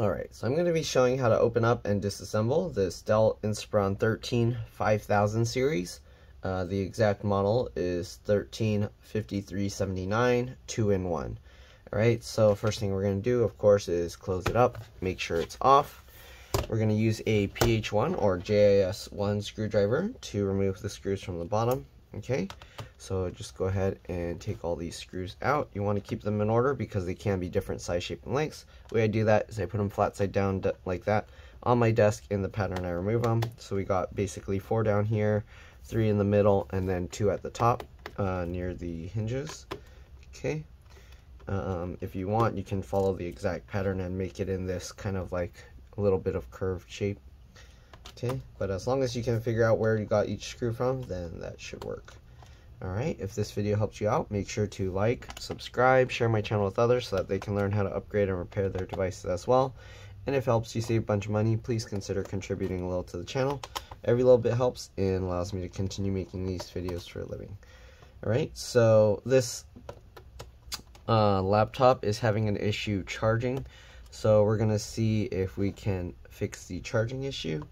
Alright, so I'm going to be showing how to open up and disassemble this Dell Inspiron 13 5000 series. Uh, the exact model is 135379 2-in-1. Alright, so first thing we're going to do, of course, is close it up, make sure it's off. We're going to use a PH1 or JIS1 screwdriver to remove the screws from the bottom. Okay, so just go ahead and take all these screws out. You want to keep them in order because they can be different size, shape, and lengths. The way I do that is I put them flat side down like that on my desk in the pattern I remove them. So we got basically four down here, three in the middle, and then two at the top uh, near the hinges. Okay. Um, if you want, you can follow the exact pattern and make it in this kind of like a little bit of curved shape. Okay, but as long as you can figure out where you got each screw from, then that should work. Alright, if this video helps you out, make sure to like, subscribe, share my channel with others so that they can learn how to upgrade and repair their devices as well. And if it helps you save a bunch of money, please consider contributing a little to the channel. Every little bit helps and allows me to continue making these videos for a living. Alright, so this uh, laptop is having an issue charging. So we're going to see if we can fix the charging issue.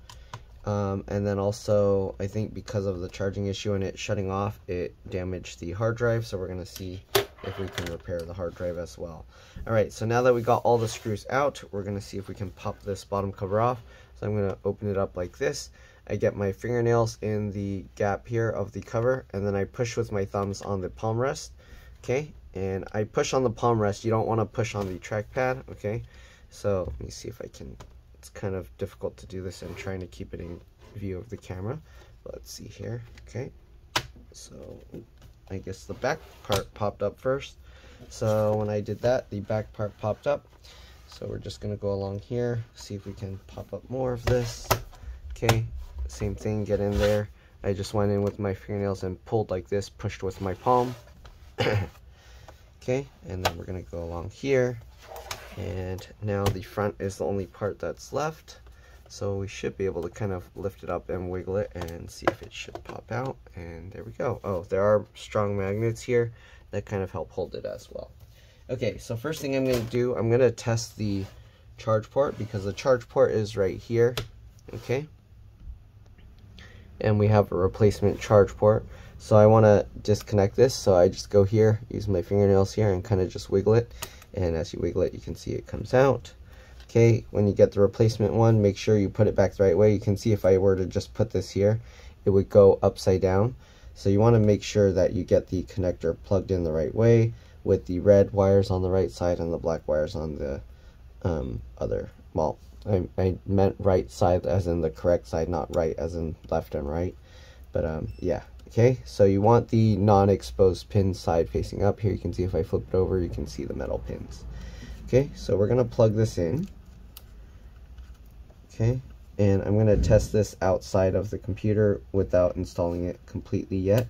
Um, and then also, I think because of the charging issue and it shutting off, it damaged the hard drive. So we're going to see if we can repair the hard drive as well. Alright, so now that we got all the screws out, we're going to see if we can pop this bottom cover off. So I'm going to open it up like this. I get my fingernails in the gap here of the cover, and then I push with my thumbs on the palm rest. Okay, and I push on the palm rest. You don't want to push on the trackpad. Okay, so let me see if I can it's kind of difficult to do this and trying to keep it in view of the camera. Let's see here. Okay. So I guess the back part popped up first. So when I did that, the back part popped up. So we're just going to go along here, see if we can pop up more of this. Okay, same thing, get in there. I just went in with my fingernails and pulled like this, pushed with my palm. okay, and then we're going to go along here and now the front is the only part that's left. So we should be able to kind of lift it up and wiggle it and see if it should pop out. And there we go. Oh there are strong magnets here that kind of help hold it as well. Okay so first thing I'm going to do I'm going to test the charge port because the charge port is right here okay? And we have a replacement charge port. So I want to disconnect this. So I just go here use my fingernails here and kind of just wiggle it and as you wiggle it you can see it comes out. Okay when you get the replacement one make sure you put it back the right way. You can see if I were to just put this here it would go upside down. So you want to make sure that you get the connector plugged in the right way with the red wires on the right side and the black wires on the um, other well I, I meant right side as in the correct side not right as in left and right. But um, yeah Okay, so you want the non-exposed pin side facing up. Here you can see if I flip it over, you can see the metal pins. Okay, so we're going to plug this in. Okay, and I'm going to test this outside of the computer without installing it completely yet.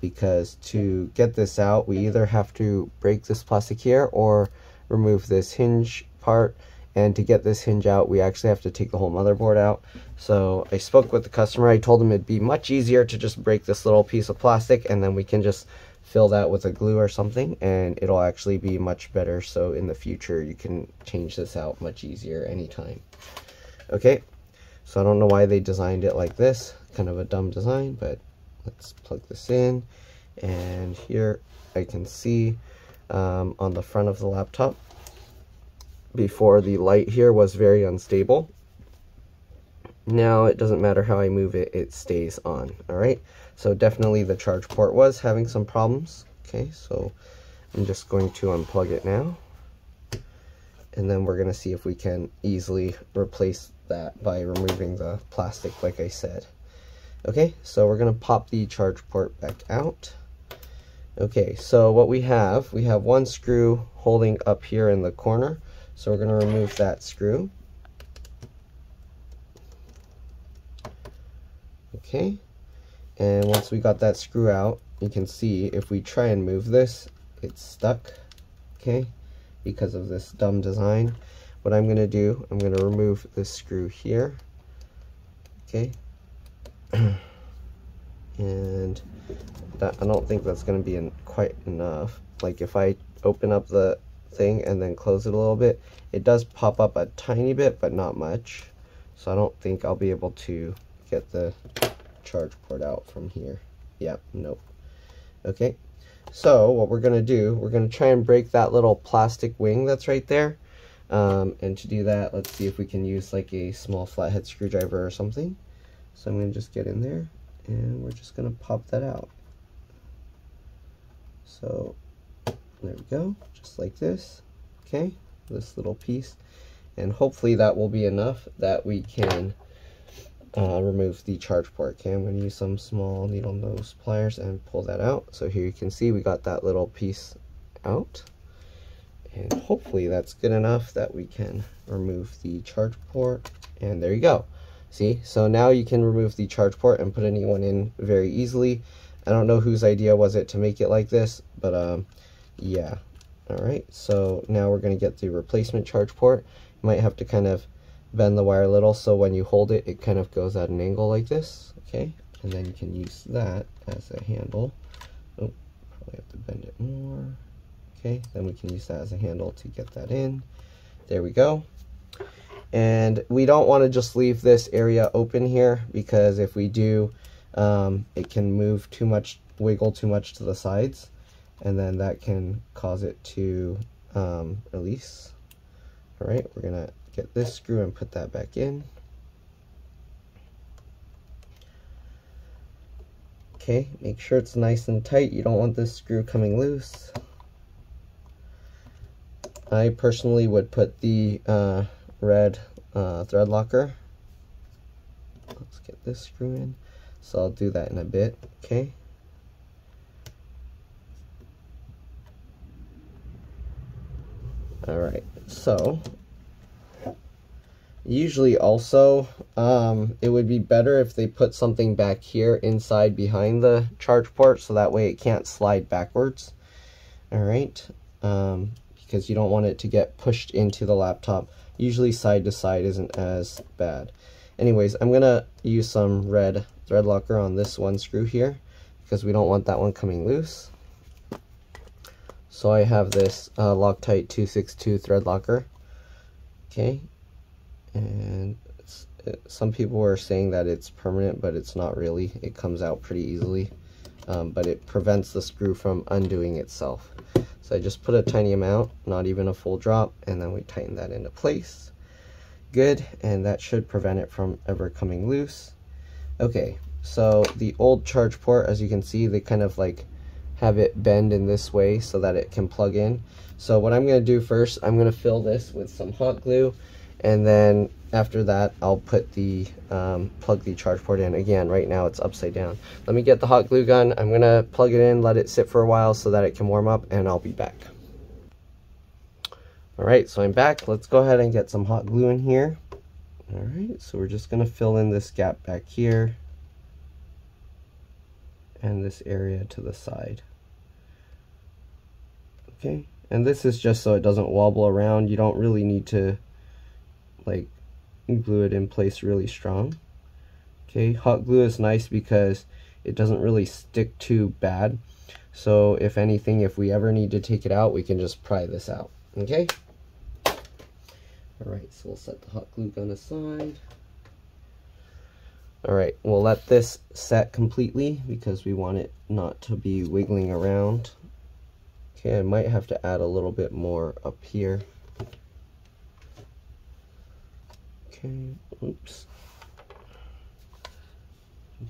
Because to get this out, we either have to break this plastic here or remove this hinge part and to get this hinge out we actually have to take the whole motherboard out. So I spoke with the customer. I told him it'd be much easier to just break this little piece of plastic and then we can just fill that with a glue or something and it'll actually be much better. So in the future you can change this out much easier anytime. Okay? So I don't know why they designed it like this. Kind of a dumb design but let's plug this in. And here I can see um, on the front of the laptop before the light here was very unstable. Now it doesn't matter how I move it, it stays on, alright? So definitely the charge port was having some problems. Okay, so I'm just going to unplug it now. And then we're to see if we can easily replace that by removing the plastic like I said. Okay, so we're to pop the charge port back out. Okay, so what we have, we have one screw holding up here in the corner. So we're going to remove that screw. Okay, and once we got that screw out, you can see if we try and move this, it's stuck, okay, because of this dumb design. What I'm going to do, I'm going to remove this screw here, okay, and that, I don't think that's going to be in, quite enough. Like if I open up the thing and then close it a little bit, it does pop up a tiny bit, but not much. So I don't think I'll be able to get the charge port out from here. Yep, nope. Okay, so what we're going to do, we're going to try and break that little plastic wing that's right there. Um, and to do that, let's see if we can use like a small flathead screwdriver or something. So I'm going to just get in there and we're just going to pop that out. So there we go, just like this. Okay, this little piece. And hopefully that will be enough that we can uh, remove the charge port. Okay, I'm going to use some small needle nose pliers and pull that out. So here you can see we got that little piece out. And hopefully that's good enough that we can remove the charge port. And there you go. See, so now you can remove the charge port and put a new one in very easily. I don't know whose idea was it to make it like this, but um, yeah. All right, so now we're going to get the replacement charge port. You might have to kind of bend the wire a little so when you hold it, it kind of goes at an angle like this, okay? And then you can use that as a handle. Oh, probably have to bend it more. Okay, then we can use that as a handle to get that in. There we go. And we don't want to just leave this area open here because if we do, um, it can move too much, wiggle too much to the sides. And then that can cause it to um, release. All right, we're to get this screw and put that back in. Okay, make sure it's nice and tight. You don't want this screw coming loose. I personally would put the uh, red uh, thread locker. Let's get this screw in. So I'll do that in a bit, okay? Alright, so usually also um, it would be better if they put something back here inside behind the charge port so that way it can't slide backwards. Alright, um, because you don't want it to get pushed into the laptop. Usually side to side isn't as bad. Anyways, I'm going to use some red thread locker on this one screw here because we don't want that one coming loose. So I have this uh, Loctite 262 thread locker. Okay, and it, some people were saying that it's permanent, but it's not really. It comes out pretty easily, um, but it prevents the screw from undoing itself. So I just put a tiny amount, not even a full drop, and then we tighten that into place. Good, and that should prevent it from ever coming loose. Okay, so the old charge port, as you can see, they kind of like have it bend in this way so that it can plug in. So what I'm going to do first, I'm going to fill this with some hot glue, and then after that I'll put the um, plug the charge port in. Again right now it's upside down. Let me get the hot glue gun. I'm gonna plug it in let it sit for a while so that it can warm up and I'll be back. Alright so I'm back. Let's go ahead and get some hot glue in here. Alright so we're just gonna fill in this gap back here and this area to the side okay and this is just so it doesn't wobble around you don't really need to like glue it in place really strong. Okay, hot glue is nice because it doesn't really stick too bad. So if anything, if we ever need to take it out, we can just pry this out. Okay? Alright, so we'll set the hot glue gun aside. Alright, we'll let this set completely because we want it not to be wiggling around. Okay, I might have to add a little bit more up here. Okay, oops.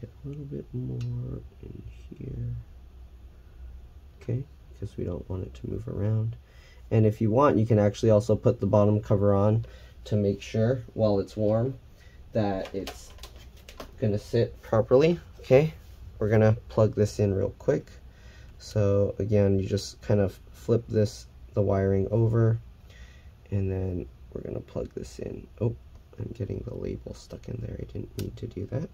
Get a little bit more in here. Okay, because we don't want it to move around. And if you want, you can actually also put the bottom cover on to make sure while it's warm that it's gonna sit properly. Okay, we're gonna plug this in real quick. So again, you just kind of flip this, the wiring over, and then we're gonna plug this in. Oh, I'm getting the label stuck in there. I didn't need to do that.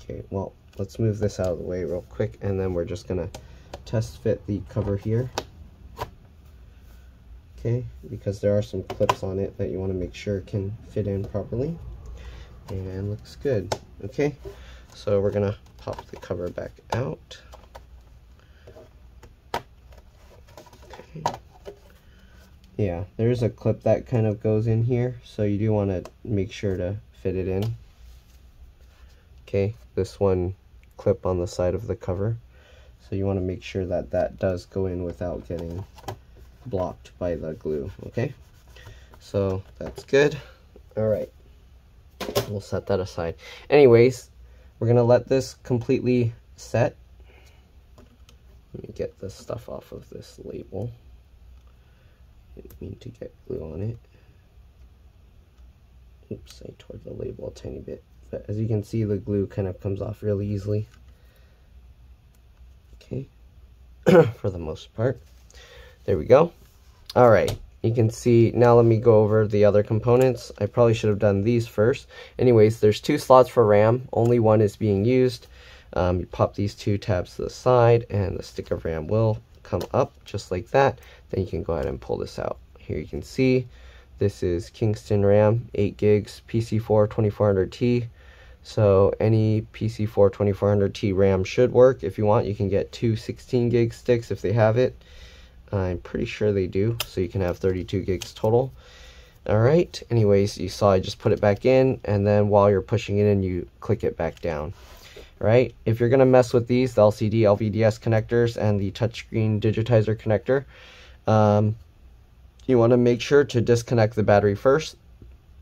Okay, well, let's move this out of the way real quick, and then we're just going to test fit the cover here. Okay, because there are some clips on it that you want to make sure can fit in properly. And looks good. Okay, so we're going to pop the cover back out. Okay. Yeah, there's a clip that kind of goes in here, so you do want to make sure to fit it in. Okay, this one clip on the side of the cover. So you want to make sure that that does go in without getting blocked by the glue, okay? So that's good. All right, we'll set that aside. Anyways, we're gonna let this completely set. Let me get this stuff off of this label. Didn't mean to get glue on it. Oops, I tore the label a tiny bit. But as you can see, the glue kind of comes off really easily. Okay, for the most part. There we go. All right, you can see, now let me go over the other components. I probably should have done these first. Anyways, there's two slots for RAM. Only one is being used. Um, you pop these two tabs to the side and the stick of RAM will come up just like that. Then you can go ahead and pull this out. Here you can see this is Kingston RAM, 8 gigs, PC4 2400T. So any PC4 2400T RAM should work. If you want, you can get two 16 gig sticks if they have it. I'm pretty sure they do, so you can have 32 gigs total. Alright, anyways, you saw I just put it back in, and then while you're pushing it in, you click it back down. Right? If you're going to mess with these, the LCD LVDS connectors and the touchscreen digitizer connector, um, you want to make sure to disconnect the battery first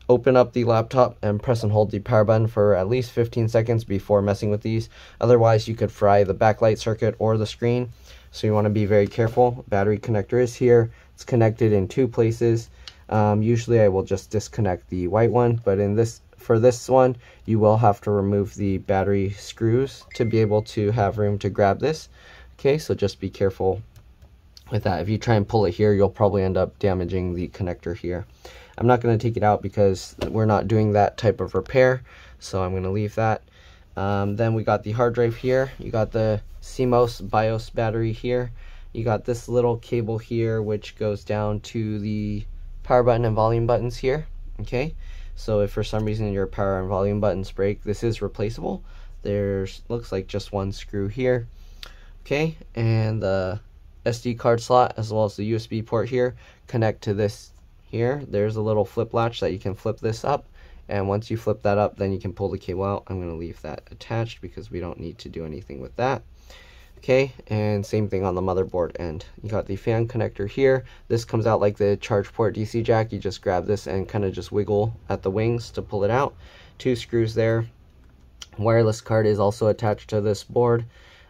open up the laptop and press and hold the power button for at least 15 seconds before messing with these. Otherwise, you could fry the backlight circuit or the screen. So you want to be very careful. Battery connector is here. It's connected in two places. Um, usually I will just disconnect the white one, but in this for this one, you will have to remove the battery screws to be able to have room to grab this. Okay, so just be careful with that. If you try and pull it here, you'll probably end up damaging the connector here. I'm not going to take it out because we're not doing that type of repair, so I'm going to leave that. Um, then we got the hard drive here. You got the CMOS BIOS battery here. You got this little cable here, which goes down to the power button and volume buttons here. Okay, so if for some reason your power and volume buttons break, this is replaceable. There's looks like just one screw here. Okay, and the SD card slot as well as the USB port here connect to this here, there's a little flip latch that you can flip this up. And once you flip that up, then you can pull the cable out. I'm going to leave that attached because we don't need to do anything with that. Okay, and same thing on the motherboard end. You got the fan connector here. This comes out like the charge port DC jack. You just grab this and kind of just wiggle at the wings to pull it out. Two screws there. Wireless card is also attached to this board.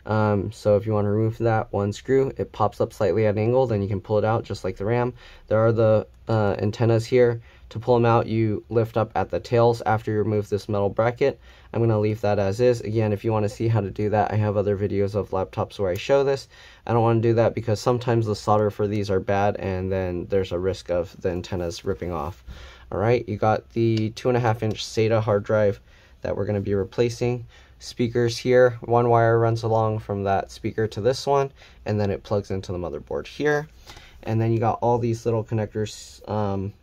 Um, so if you want to remove that one screw, it pops up slightly at an angle, then you can pull it out just like the RAM. There are the uh, antennas here. To pull them out, you lift up at the tails after you remove this metal bracket. I'm going to leave that as is. Again, if you want to see how to do that, I have other videos of laptops where I show this. I don't want to do that because sometimes the solder for these are bad and then there's a risk of the antennas ripping off. Alright, you got the 2.5 inch SATA hard drive that we're going to be replacing speakers here. One wire runs along from that speaker to this one, and then it plugs into the motherboard here. And then you got all these little connectors um,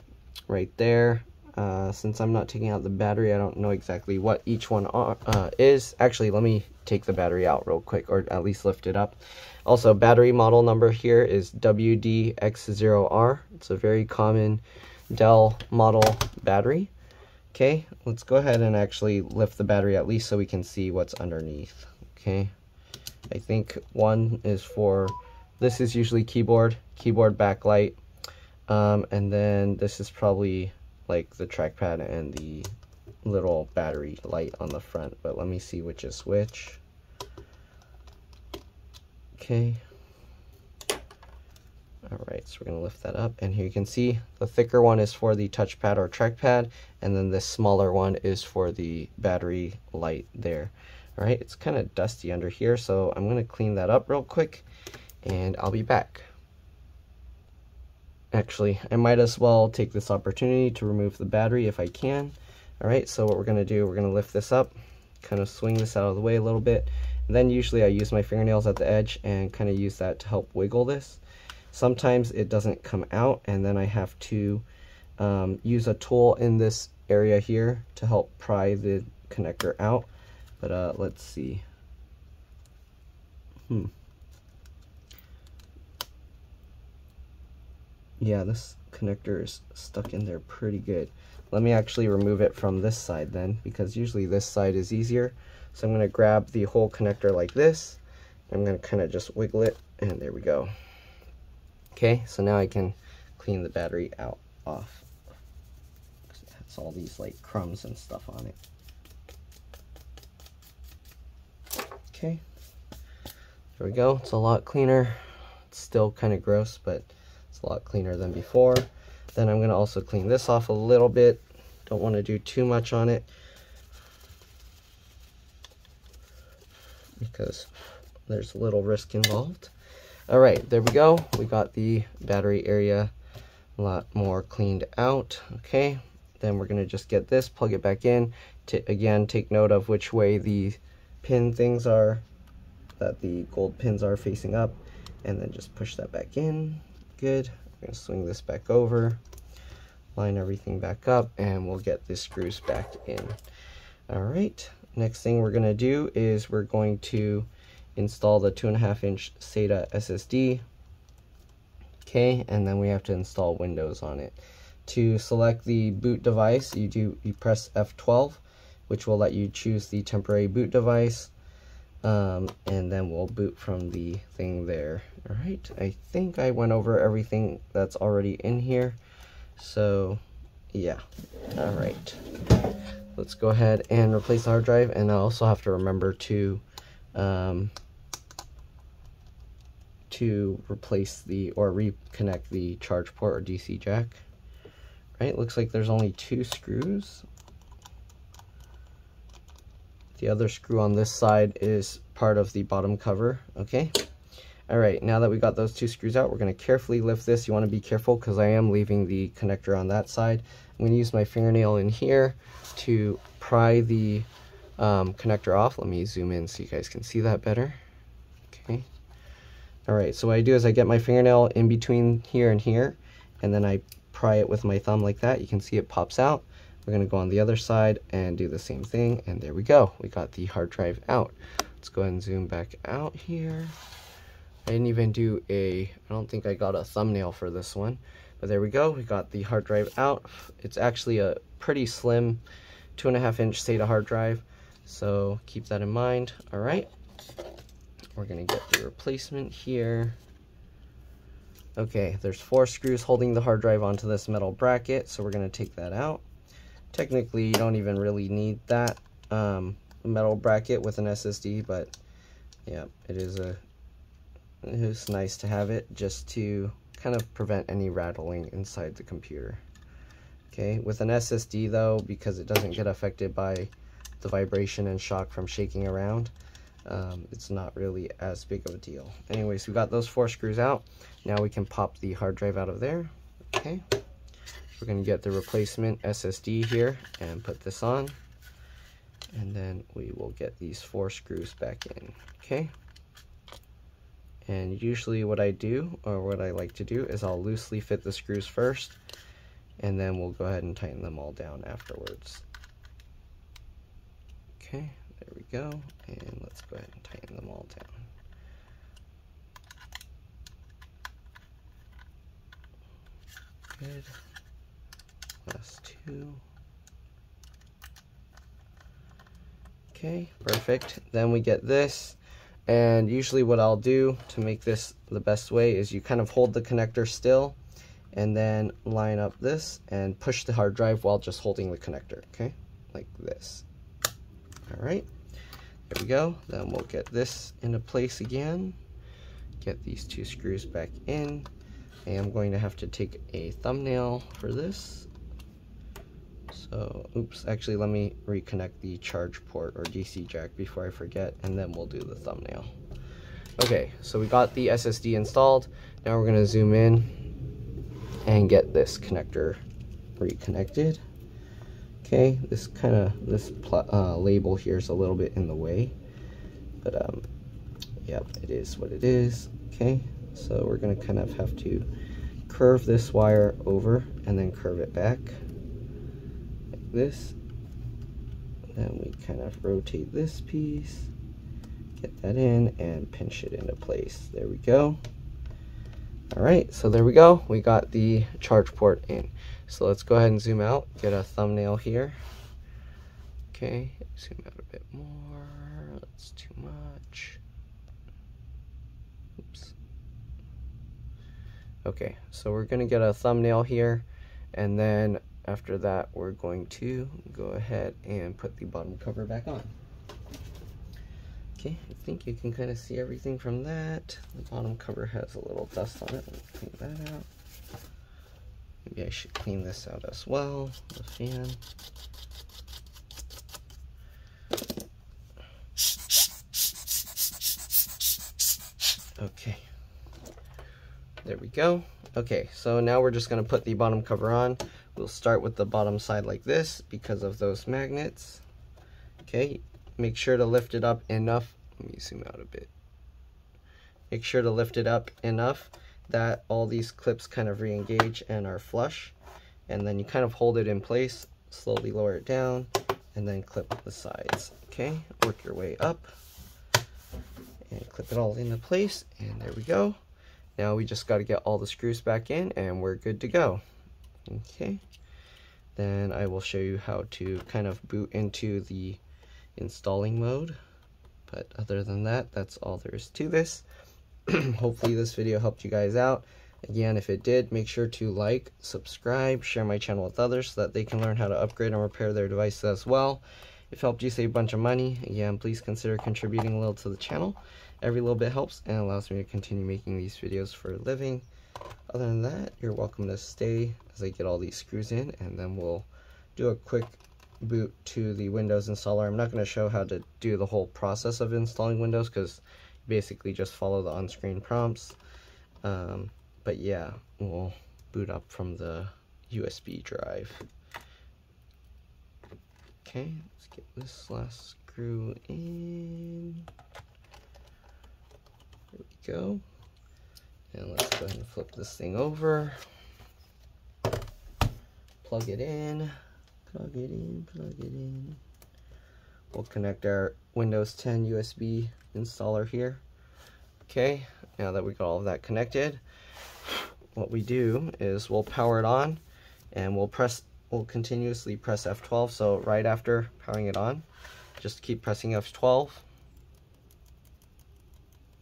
right there. Uh, since I'm not taking out the battery, I don't know exactly what each one are, uh, is. Actually, let me take the battery out real quick, or at least lift it up. Also, battery model number here is WDX0R. It's a very common Dell model battery. Okay, let's go ahead and actually lift the battery at least so we can see what's underneath. Okay, I think one is for, this is usually keyboard, keyboard backlight, um, and then this is probably like the trackpad and the little battery light on the front, but let me see which is which. Okay, Alright, so we're to lift that up, and here you can see the thicker one is for the touchpad or trackpad, and then the smaller one is for the battery light there. Alright, it's kind of dusty under here, so I'm to clean that up real quick, and I'll be back. Actually, I might as well take this opportunity to remove the battery if I can. Alright, so what we're to do, we're to lift this up, kind of swing this out of the way a little bit, and then usually I use my fingernails at the edge and kind of use that to help wiggle this. Sometimes it doesn't come out and then I have to um, use a tool in this area here to help pry the connector out. But uh, let's see. Hmm. yeah, this connector is stuck in there pretty good. Let me actually remove it from this side then, because usually this side is easier. So I'm going to grab the whole connector like this. I'm going to kind of just wiggle it, and there we go. Okay, so now I can clean the battery out off. It has all these like crumbs and stuff on it. Okay, there we go. It's a lot cleaner. It's still kind of gross, but it's a lot cleaner than before. Then I'm going to also clean this off a little bit. Don't want to do too much on it. Because there's a little risk involved. All right, there we go. We got the battery area a lot more cleaned out. Okay, then we're to just get this, plug it back in. To, again, take note of which way the pin things are, that the gold pins are facing up, and then just push that back in. Good. Going to swing this back over, line everything back up, and we'll get the screws back in. All right, next thing we're to do is we're going to install the 2.5 inch SATA SSD. Okay, and then we have to install Windows on it. To select the boot device, you do you press F12, which will let you choose the temporary boot device. Um, and then we'll boot from the thing there. All right, I think I went over everything that's already in here. So, yeah, all right. Let's go ahead and replace the hard drive, and I also have to remember to um, to replace the or reconnect the charge port or DC jack. Right, looks like there's only two screws. The other screw on this side is part of the bottom cover, okay? All right, now that we got those two screws out, we're gonna carefully lift this. You wanna be careful because I am leaving the connector on that side. I'm gonna use my fingernail in here to pry the um, connector off. Let me zoom in so you guys can see that better. Okay. All right, so what I do is I get my fingernail in between here and here, and then I pry it with my thumb like that. You can see it pops out. We're going to go on the other side and do the same thing. And there we go. We got the hard drive out. Let's go ahead and zoom back out here. I didn't even do a, I don't think I got a thumbnail for this one. But there we go. We got the hard drive out. It's actually a pretty slim two and a half inch SATA hard drive. So keep that in mind. All right. We're to get the replacement here. Okay, there's four screws holding the hard drive onto this metal bracket, so we're to take that out. Technically, you don't even really need that um, metal bracket with an SSD, but yeah, it is a it is nice to have it just to kind of prevent any rattling inside the computer. Okay, with an SSD though, because it doesn't get affected by the vibration and shock from shaking around, um, it's not really as big of a deal. Anyways, we got those four screws out. Now we can pop the hard drive out of there. Okay. We're going to get the replacement SSD here and put this on. And then we will get these four screws back in. Okay. And usually what I do, or what I like to do, is I'll loosely fit the screws first. And then we'll go ahead and tighten them all down afterwards. Okay, there we go. And let's go ahead and tighten them all down. Good last two. Okay, perfect. Then we get this. And usually what I'll do to make this the best way is you kind of hold the connector still and then line up this and push the hard drive while just holding the connector, okay? Like this. All right, there we go. Then we'll get this into place again. Get these two screws back in. I am going to have to take a thumbnail for this so, oops, actually let me reconnect the charge port or DC jack before I forget, and then we'll do the thumbnail. Okay, so we got the SSD installed. Now we're gonna zoom in and get this connector reconnected. Okay, this kind of, this uh, label here is a little bit in the way, but um, yep, it is what it is. Okay, so we're gonna kind of have to curve this wire over and then curve it back like this. Then we kind of rotate this piece, get that in, and pinch it into place. There we go. All right, so there we go. We got the charge port in. So let's go ahead and zoom out, get a thumbnail here. Okay, zoom out a bit more. That's too much. Oops. Okay, so we're gonna get a thumbnail here, and then after that, we're going to go ahead and put the bottom cover back on. Okay, I think you can kind of see everything from that. The bottom cover has a little dust on it. Let me clean that out. Maybe I should clean this out as well, the fan. Okay, there we go. Okay, so now we're just gonna put the bottom cover on. We'll start with the bottom side like this because of those magnets. Okay, make sure to lift it up enough. Let me zoom out a bit. Make sure to lift it up enough that all these clips kind of re-engage and are flush. And then you kind of hold it in place, slowly lower it down, and then clip the sides. Okay, work your way up and clip it all into place. And there we go. Now we just got to get all the screws back in and we're good to go. Okay, then I will show you how to kind of boot into the installing mode. But other than that, that's all there is to this. Hopefully this video helped you guys out. Again, if it did, make sure to like, subscribe, share my channel with others so that they can learn how to upgrade and repair their devices as well. If it helped you save a bunch of money, again, please consider contributing a little to the channel. Every little bit helps and allows me to continue making these videos for a living. Other than that, you're welcome to stay as I get all these screws in and then we'll do a quick boot to the Windows installer. I'm not going to show how to do the whole process of installing Windows because basically just follow the on-screen prompts. Um, but yeah, we'll boot up from the USB drive. Okay, let's get this last screw in. There we go. And let's go ahead and flip this thing over. Plug it in. Plug it in, plug it in. We'll connect our Windows 10 USB installer here. Okay, now that we got all of that connected, what we do is we'll power it on and we'll press, we'll continuously press F12. So right after powering it on, just keep pressing F12.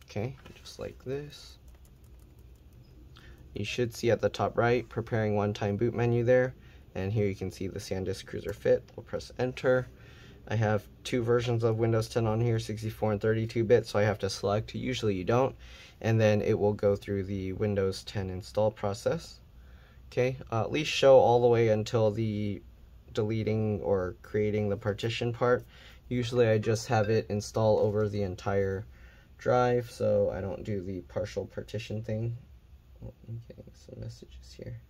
Okay, just like this. You should see at the top right, preparing one-time boot menu there and here you can see the SanDisk Cruzer Fit. We'll press enter. I have two versions of Windows 10 on here, 64 and 32 bit, so I have to select. Usually you don't, and then it will go through the Windows 10 install process. Okay, uh, at least show all the way until the deleting or creating the partition part. Usually I just have it install over the entire drive, so I don't do the partial partition thing. Oh, I'm getting some messages here.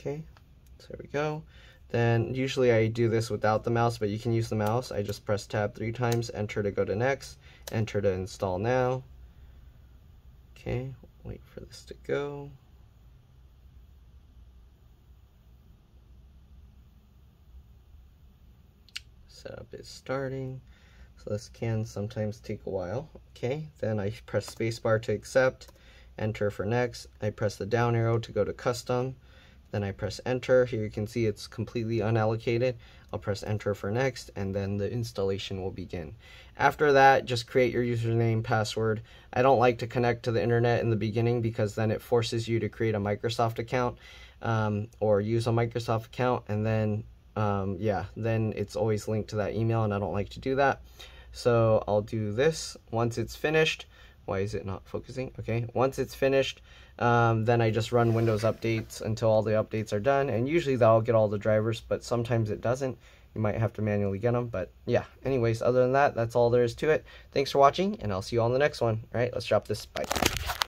Okay, so there we go. Then usually I do this without the mouse, but you can use the mouse. I just press tab three times, enter to go to next, enter to install now. Okay, wait for this to go. Setup is starting. So this can sometimes take a while. Okay, then I press spacebar to accept, enter for next. I press the down arrow to go to custom. Then I press enter. Here you can see it's completely unallocated. I'll press enter for next and then the installation will begin. After that, just create your username, password. I don't like to connect to the internet in the beginning because then it forces you to create a Microsoft account um, or use a Microsoft account and then um, yeah, then it's always linked to that email and I don't like to do that. So I'll do this once it's finished. Why is it not focusing? Okay, once it's finished, um, then I just run Windows updates until all the updates are done. And usually that'll get all the drivers, but sometimes it doesn't. You might have to manually get them. But yeah, anyways, other than that, that's all there is to it. Thanks for watching, and I'll see you on the next one. All right, let's drop this. Bye.